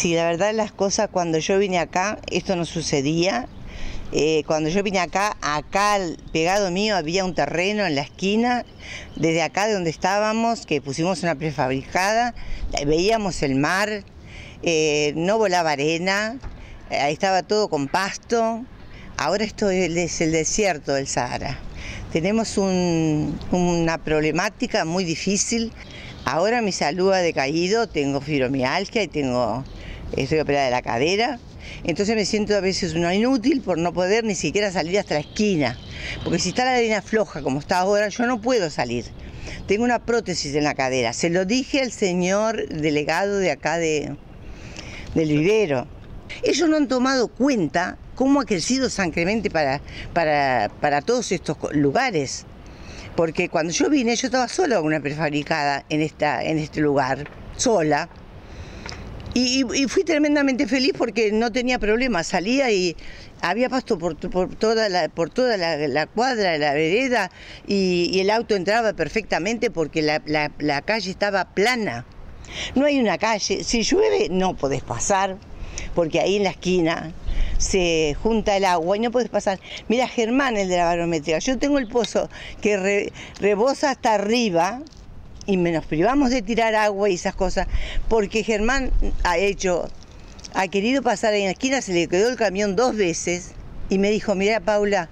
Sí, la verdad las cosas cuando yo vine acá, esto no sucedía. Eh, cuando yo vine acá, acá pegado mío había un terreno en la esquina, desde acá de donde estábamos, que pusimos una prefabricada, veíamos el mar, eh, no volaba arena, ahí estaba todo con pasto. Ahora esto es el desierto del Sahara. Tenemos una problemática muy difícil. Ahora mi salud ha decaído, tengo fibromialgia y tengo, estoy operada de la cadera. Entonces me siento a veces una inútil por no poder ni siquiera salir hasta la esquina. Porque si está la arena floja como está ahora, yo no puedo salir. Tengo una prótesis en la cadera. Se lo dije al señor delegado de acá de, del vivero. Ellos no han tomado cuenta cómo ha crecido San Clemente para, para, todos estos lugares. Porque cuando yo vine, yo estaba sola una prefabricada en, esta, en este lugar, sola. Y, fui tremendamente feliz porque no tenía problemas. Salía y había pasto por, toda, la, por toda la, cuadra, la vereda, y, el auto entraba perfectamente porque la, calle estaba plana. No hay una calle, si llueve no podés pasar, porque ahí en la esquina se junta el agua y no puedes pasar. Mira, Germán, el de la barometría, yo tengo el pozo que rebosa hasta arriba y nos privamos de tirar agua y esas cosas, porque Germán ha hecho, ha querido pasar en la esquina, se le quedó el camión dos veces y me dijo, mira Paula,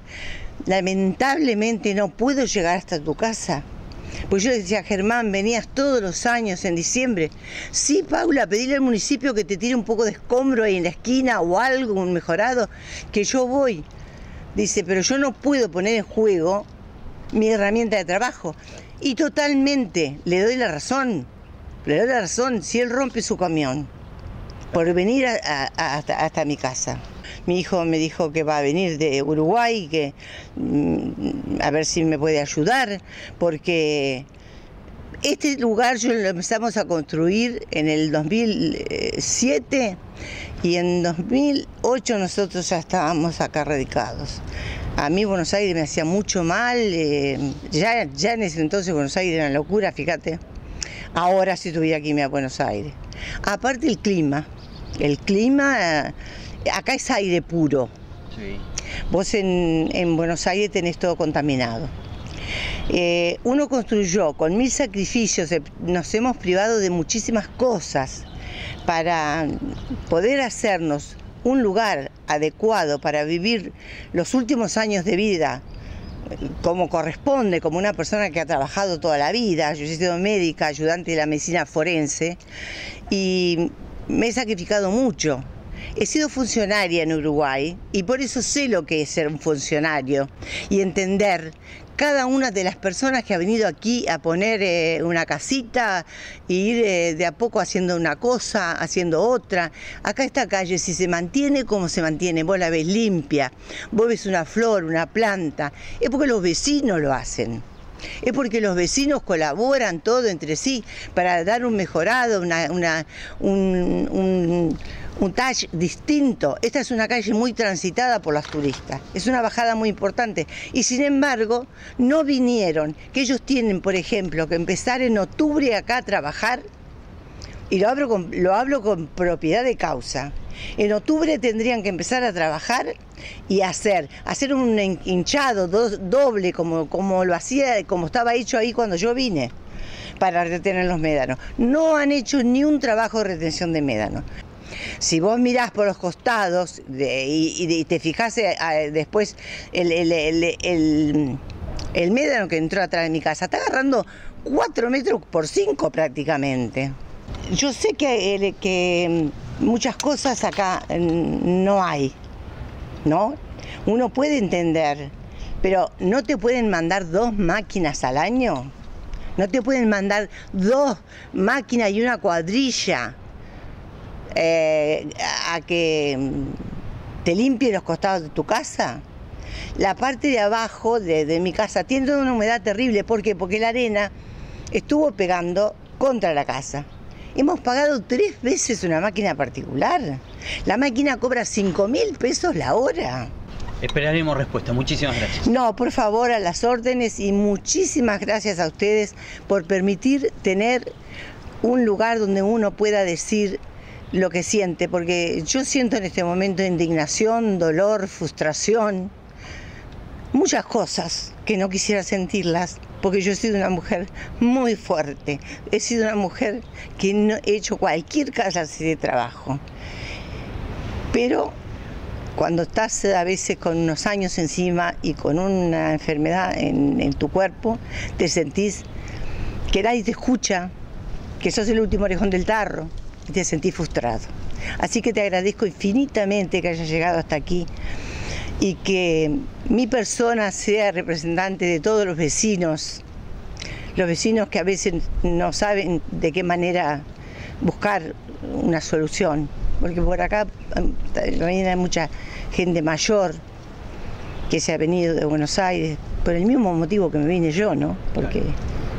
lamentablemente no puedo llegar hasta tu casa. Pues yo decía, Germán, venías todos los años en diciembre. Sí, Paula, pedirle al municipio que te tire un poco de escombro ahí en la esquina o algo, un mejorado, que yo voy. Dice, pero yo no puedo poner en juego mi herramienta de trabajo. Y totalmente, le doy la razón. Le doy la razón si él rompe su camión por venir hasta mi casa. Mi hijo me dijo que va a venir de Uruguay, que mm, a ver si me puede ayudar, porque este lugar yo lo empezamos a construir en el 2007 y en 2008 nosotros ya estábamos acá radicados. A mí Buenos Aires me hacía mucho mal, eh, ya, ya en ese entonces Buenos Aires era una locura, fíjate. Ahora si estuviera aquí me a Buenos Aires. Aparte el clima, el clima acá es aire puro. Vos en, Buenos Aires tenés todo contaminado. Eh, uno construyó con mil sacrificios, eh, nos hemos privado de muchísimas cosas para poder hacernos un lugar adecuado para vivir los últimos años de vida como corresponde, como una persona que ha trabajado toda la vida. Yo he sido médica, ayudante de la medicina forense y me he sacrificado mucho He sido funcionaria en Uruguay y por eso sé lo que es ser un funcionario y entender cada una de las personas que ha venido aquí a poner eh, una casita e ir eh, de a poco haciendo una cosa, haciendo otra. Acá esta calle, si se mantiene como se mantiene, vos la ves limpia, vos ves una flor, una planta, es porque los vecinos lo hacen. Es porque los vecinos colaboran todo entre sí para dar un mejorado, una, un, un touch distinto. Esta es una calle muy transitada por las turistas, es una bajada muy importante. Y sin embargo, no vinieron, que ellos tienen, por ejemplo, que empezar en octubre acá a trabajar, y lo hablo con, lo hablo con propiedad de causa. En octubre tendrían que empezar a trabajar y hacer, hacer un hinchado doble como, como lo hacía, como estaba hecho ahí cuando yo vine para retener los médanos. No han hecho ni un trabajo de retención de médanos. Si vos mirás por los costados y, te fijás eh, después el, el, médano que entró atrás de mi casa, está agarrando 4 metros por 5 prácticamente. Yo sé que, que muchas cosas acá mm, no hay, ¿no? Uno puede entender, pero no te pueden mandar dos máquinas al año. No te pueden mandar dos máquinas y una cuadrilla eh, a que mm, te limpie los costados de tu casa. La parte de abajo de, mi casa tiene una humedad terrible. ¿Por qué? Porque la arena estuvo pegando contra la casa. Hemos pagado tres veces una máquina particular. La máquina cobra 5 mil pesos la hora. Esperaremos respuesta. Muchísimas gracias. No, por favor, a las órdenes y muchísimas gracias a ustedes por permitir tener un lugar donde uno pueda decir lo que siente, porque yo siento en este momento indignación, dolor, frustración, muchas cosas que no quisiera sentirlas, porque yo he sido una mujer muy fuerte, he sido una mujer que no he hecho cualquier clase de trabajo. Pero cuando estás a veces con unos años encima y con una enfermedad en, en tu cuerpo, te sentís que nadie te escucha, que sos el último orejón del tarro y te sentís frustrado. Así que te agradezco infinitamente que hayas llegado hasta aquí y que mi persona sea representante de todos los vecinos, los vecinos que a veces no saben de qué manera buscar una solución, porque por acá también hay mucha gente mayor que se ha venido de Buenos Aires por el mismo motivo que me vine yo, ¿no? Porque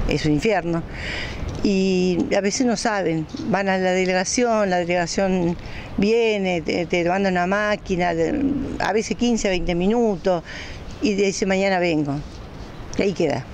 es un infierno y a veces no saben, van a la delegación, la delegación viene, te, te manda una máquina, a veces 15, 20 minutos, y dice mañana vengo. Y ahí queda.